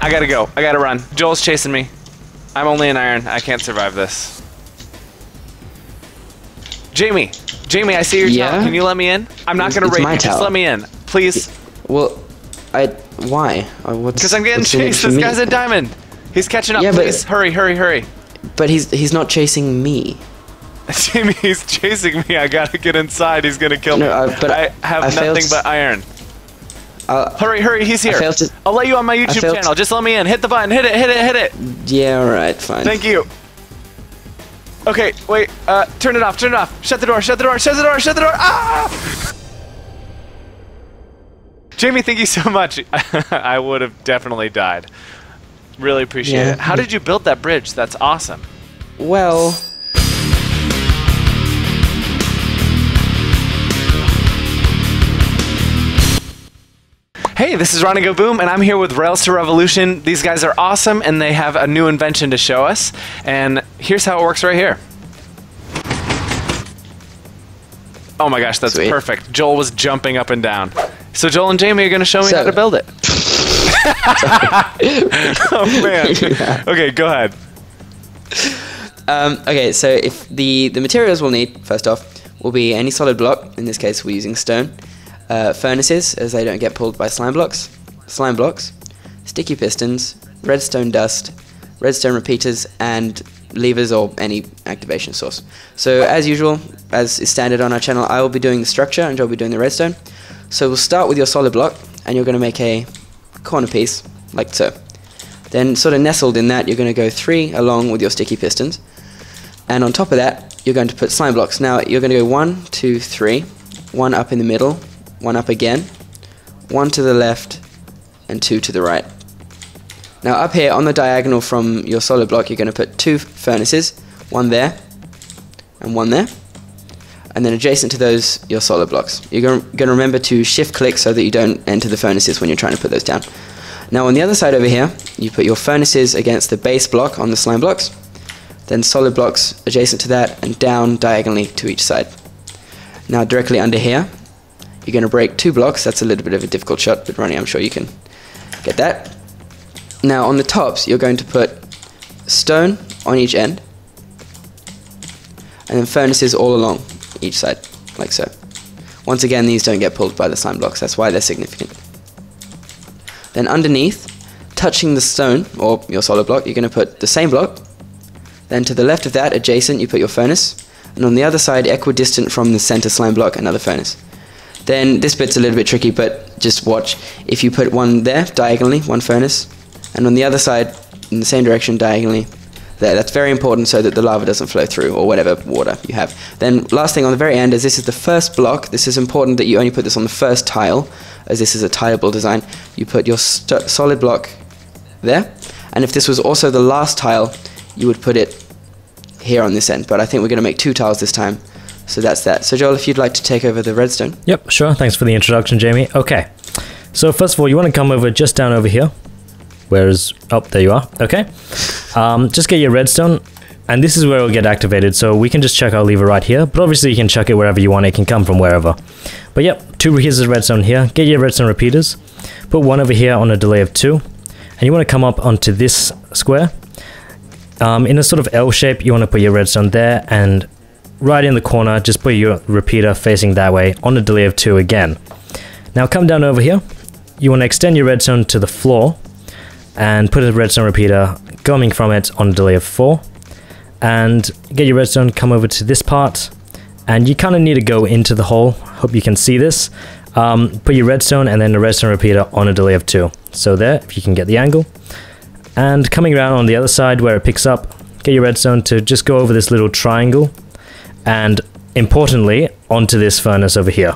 I gotta go. I gotta run. Joel's chasing me. I'm only in iron. I can't survive this. Jamie, Jamie, I see your Yeah? Can you let me in? I'm not gonna it's raid my you. Just let me in, please. Well, I why? Uh, Because I'm getting what's in it chased. This guy's a diamond. He's catching up. Yeah, but- hurry, hurry, hurry. But he's he's not chasing me. Jamie, he's chasing me. I gotta get inside. He's gonna kill No, me. uh, but I have I nothing but iron. Uh, Hurry, hurry, he's here. failed to- I'll let you on my YouTube channel. Just let me in. Hit the button. Hit it, hit it, hit it. yeah, all right, fine. Thank you. Okay, wait. Uh, turn it off. Turn it off. Shut the door. Shut the door. Shut the door. Shut the door. Ah! Jamie, thank you so much. I would have definitely died. Really appreciate Yeah. it. How did you build that bridge? That's awesome. Well, Hey, this is Ronny Go Boom, and I'm here with Rails2Revolution. These guys are awesome, and they have a new invention to show us. And here's how it works right here. Oh my gosh, that's Sweet. perfect. Joel was jumping up and down. So Joel and Jamie are going to show me So- how to build it. oh man. Okay, go ahead. um, okay. So if the the materials we'll need first off will be any solid block. In this case, we're using stone. Uh, furnaces, as they don't get pulled by slime blocks. Slime blocks, sticky pistons, redstone dust, redstone repeaters, and levers or any activation source. So as usual, as is standard on our channel, I will be doing the structure and will be doing the redstone. So we'll start with your solid block, and you're going to make a corner piece like so. Then sort of nestled in that, you're going to go three along with your sticky pistons. And on top of that, you're going to put slime blocks. Now you're going to go one, two, three, one up in the middle, one up again, one to the left, and two to the right. Now up here on the diagonal from your solid block, you're going to put two furnaces, one there, and one there. And then adjacent to those, your solid blocks. You're going to remember to shift click so that you don't enter the furnaces when you're trying to put those down. Now on the other side over here, you put your furnaces against the base block on the slime blocks, then solid blocks adjacent to that and down diagonally to each side. Now directly under here, you're going to break two blocks. That's a little bit of a difficult shot, but Ronny, I'm sure you can get that. Now on the tops, you're going to put stone on each end, and then furnaces all along each side, like so. Once again, these don't get pulled by the slime blocks, that's why they're significant. Then underneath, touching the stone, or your solid block, you're going to put the same block. Then to the left of that, adjacent, you put your furnace. And on the other side, equidistant from the center slime block, another furnace. Then this bit's a little bit tricky, but just watch. If you put one there, diagonally, one furnace, and on the other side, in the same direction, diagonally, there. That's very important so that the lava doesn't flow through, or whatever water you have. Then last thing on the very end, is this is the first block, this is important that you only put this on the first tile, as this is a tileable design. You put your solid block there, and if this was also the last tile, you would put it here on this end. But I think we're going to make two tiles this time, so that's that. So Joel, if you'd like to take over the redstone. Yep, sure. Thanks for the introduction, Jamie. Okay. So first of all, you want to come over just down over here. Where's oh, there you are. Okay. Um, just get your redstone, and this is where it'll get activated. So we can just chuck our lever right here, but obviously you can chuck it wherever you want. It can come from wherever. But yep, two pieces of redstone here. Get your redstone repeaters. Put one over here on a delay of two, and you want to come up onto this square. Um, in a sort of L shape, you want to put your redstone there, and right in the corner, just put your repeater facing that way on a delay of 2 again. Now come down over here. You want to extend your redstone to the floor and put a redstone repeater coming from it on a delay of 4. And get your redstone, come over to this part, and you kind of need to go into the hole. Hope you can see this. Um, put your redstone and then the redstone repeater on a delay of 2. So there, if you can get the angle. And coming around on the other side where it picks up, get your redstone to just go over this little triangle and importantly onto this furnace over here.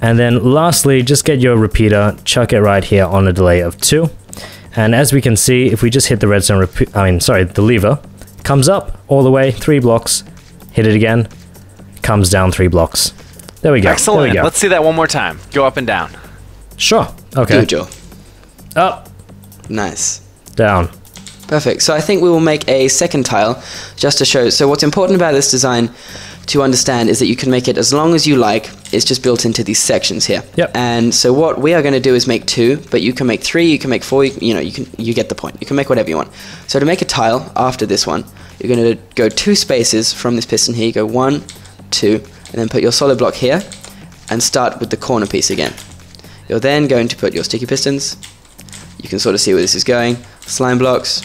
And then lastly, just get your repeater, chuck it right here on a delay of 2. And as we can see, if we just hit the redstone, repe- I mean, sorry, the lever, comes up all the way, 3 blocks, hit it again, comes down 3 blocks. There we go. Excellent. We go. Let's see that one more time. Go up and down. sure. Do Okay. it, Joel. Up, Nice. down. Perfect. So I think we will make a second tile just to show. So what's important about this design to understand is that you can make it as long as you like. It's just built into these sections here. Yep. And so what we are going to do is make two, but you can make three, you can make four. You, you know, you can you get the point. You can make whatever you want. So to make a tile after this one, you're going to go two spaces from this piston here. You go one, two, and then put your solid block here, and start with the corner piece again. You're then going to put your sticky pistons. You can sort of see where this is going. Slime blocks.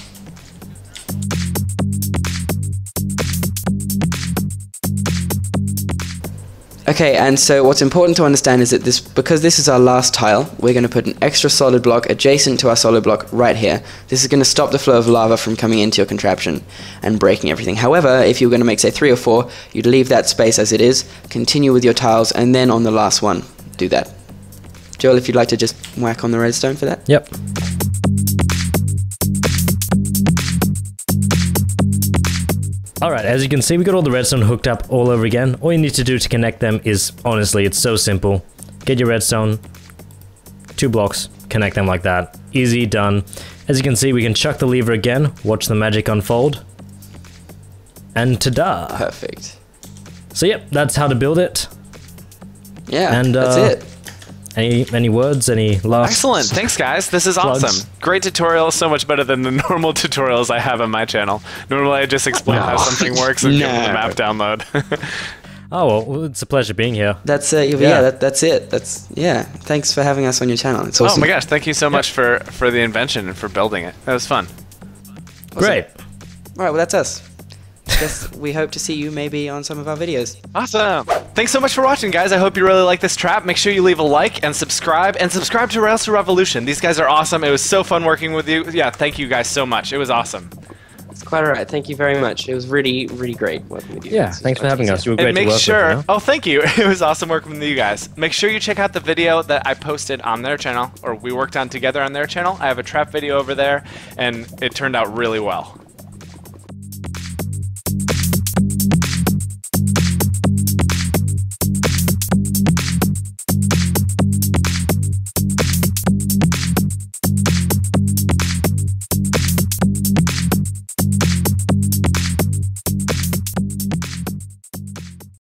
Okay, and so what's important to understand is that this, because this is our last tile, we're going to put an extra solid block adjacent to our solid block right here. This is going to stop the flow of lava from coming into your contraption and breaking everything. However, if you were going to make, say, three or four, you'd leave that space as it is, continue with your tiles, and then on the last one, do that. Joel, if you'd like to just whack on the redstone for that. Yep. Alright, as you can see, we got all the redstone hooked up all over again. All you need to do to connect them is, honestly, it's so simple. Get your redstone, two blocks, connect them like that. Easy, done. As you can see, we can chuck the lever again, watch the magic unfold. And ta-da! Perfect. So yep, that's how to build it. Yeah, And, that's uh, it. Any any words, any last Excellent. Thanks, guys. This is Plugs. awesome. Great tutorial. So much better than the normal tutorials I have on my channel. Normally, I just explain how something works and give them the map download. Oh well, it's a pleasure being here. That's uh, yeah, Yeah. that, that's it. That's yeah. Thanks for having us on your channel. It's oh my gosh! Thank you so much for for the invention and for building it. That was fun. Great. All right, well that's us. Guess we hope to see you maybe on some of our videos. Awesome. Thanks so much for watching, guys. I hope you really like this trap. Make sure you leave a like and subscribe, and subscribe to Rails2Revolution. These guys are awesome. It was so fun working with you. Yeah, thank you guys so much. It was awesome. It's quite alright. Thank you very much. It was really, really great working with you. Yeah, This was thanks for having us. You were great and make to work sure. with. you know? Oh, thank you. It was awesome working with you guys. Make sure you check out the video that I posted on their channel, or we worked on together on their channel. I have a trap video over there, and it turned out really well.